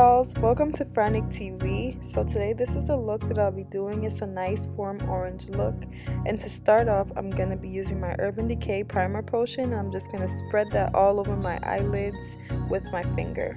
dolls, welcome to Frannic TV. So today this is the look that I'll be doing. It's a nice warm orange look. And to start off, I'm going to be using my Urban Decay Primer Potion. I'm just going to spread that all over my eyelids with my finger.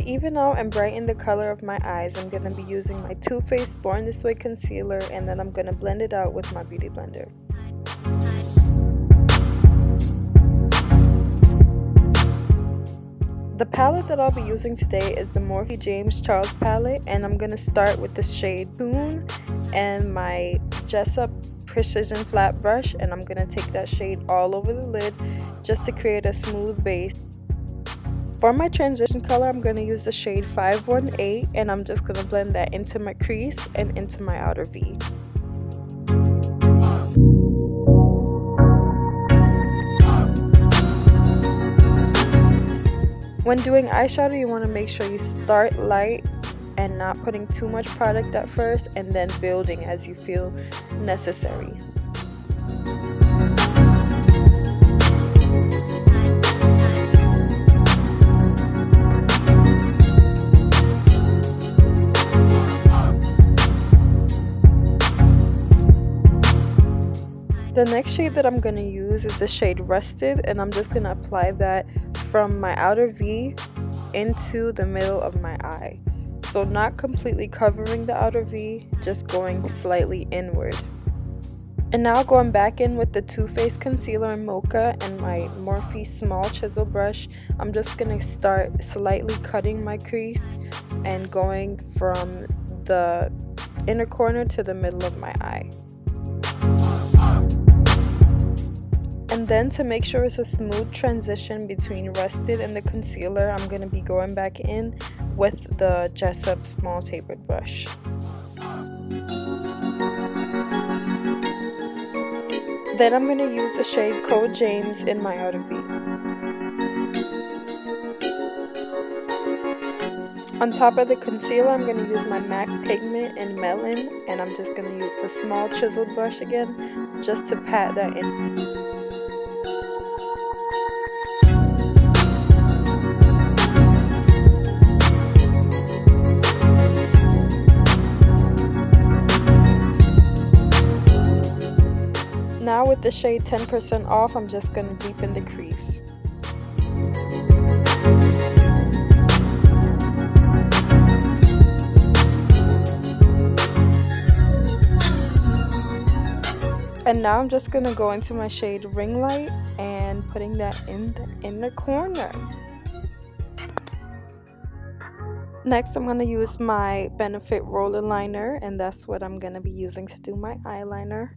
To even out and brighten the color of my eyes, I'm going to be using my Too Faced Born This Way concealer and then I'm going to blend it out with my Beauty Blender. The palette that I'll be using today is the Morphe James Charles palette and I'm going to start with the shade Boon and my Jessup Precision Flat Brush and I'm going to take that shade all over the lid just to create a smooth base. For my transition color, I'm going to use the shade 518 and I'm just going to blend that into my crease and into my outer V. When doing eyeshadow, you want to make sure you start light and not putting too much product at first and then building as you feel necessary. The next shade that I'm going to use is the shade Rusted and I'm just going to apply that from my outer V into the middle of my eye. So not completely covering the outer V, just going slightly inward. And now going back in with the Too Faced Concealer in Mocha and my Morphe Small Chisel Brush, I'm just going to start slightly cutting my crease and going from the inner corner to the middle of my eye. And then to make sure it's a smooth transition between Rusted and the concealer, I'm going to be going back in with the Jessup Small Tapered Brush. Then I'm going to use the shade Code James in my outer V. On top of the concealer, I'm going to use my MAC Pigment in Melon, and I'm just going to use the small chiseled brush again, just to pat that in. The shade 10% off, I'm just going to deepen the crease. And now I'm just going to go into my shade Ring Light and putting that in the inner corner. Next, I'm going to use my Benefit Roller Liner, and that's what I'm going to be using to do my eyeliner.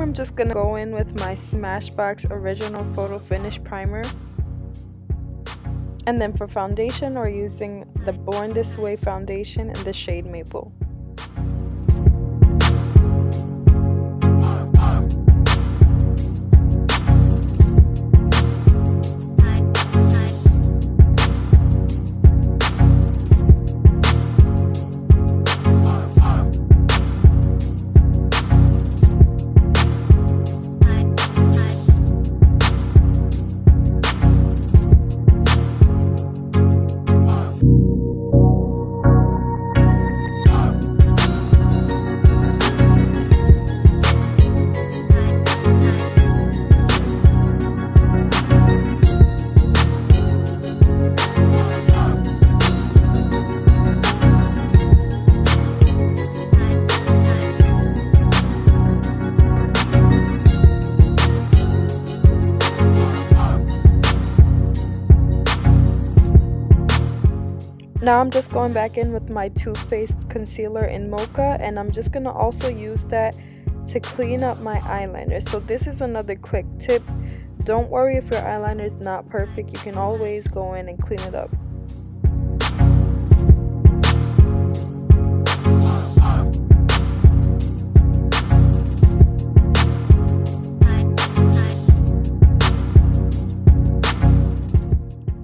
I'm just to go in with my Smashbox Original Photo Finish Primer. And then for foundation, we're using the Born This Way foundation in the shade Maple. Now I'm just going back in with my Too Faced concealer in Mocha and I'm just going to also use that to clean up my eyeliner. So this is another quick tip. Don't worry if your eyeliner is not perfect. You can always go in and clean it up.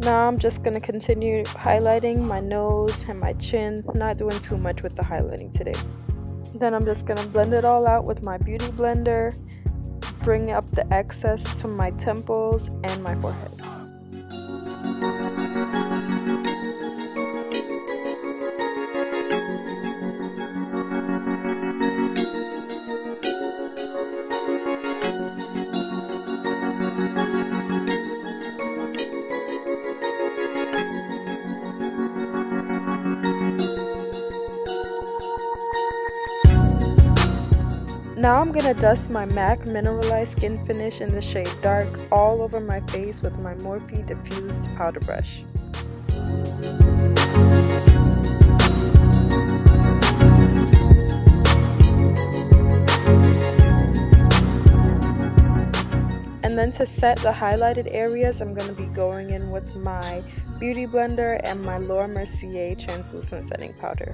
Now I'm just to continue highlighting my nose and my chin, not doing too much with the highlighting today. Then I'm just to blend it all out with my beauty blender, bring up the excess to my temples and my forehead. Now I'm going to dust my MAC Mineralized Skin Finish in the shade Dark all over my face with my Morphe Diffused Powder Brush. And then to set the highlighted areas, I'm going to be going in with my Beauty Blender and my Laura Mercier Translucent Setting Powder.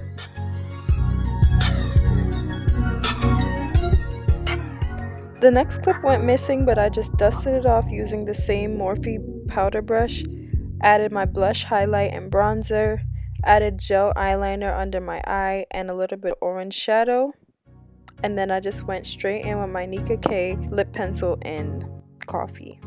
The next clip went missing, but I just dusted it off using the same Morphe powder brush, added my blush highlight and bronzer, added gel eyeliner under my eye and a little bit of orange shadow, and then I just went straight in with my Nicka K lip pencil in coffee.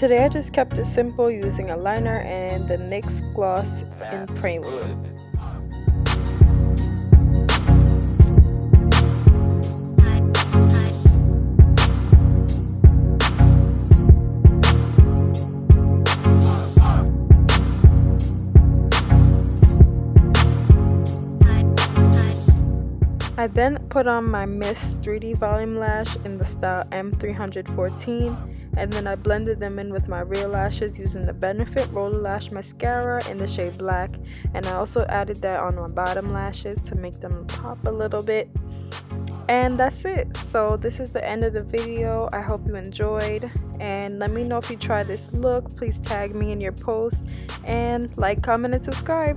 Today I just kept it simple using a liner and the NYX gloss in Praline. I then put on my Miss 3D Volume Lash in the style M314 and then I blended them in with my real lashes using the Benefit Roller Lash Mascara in the shade Black and I also added that on my bottom lashes to make them pop a little bit. And that's it. So this is the end of the video. I hope you enjoyed and let me know if you try this look. Please tag me in your post and like, comment, and subscribe.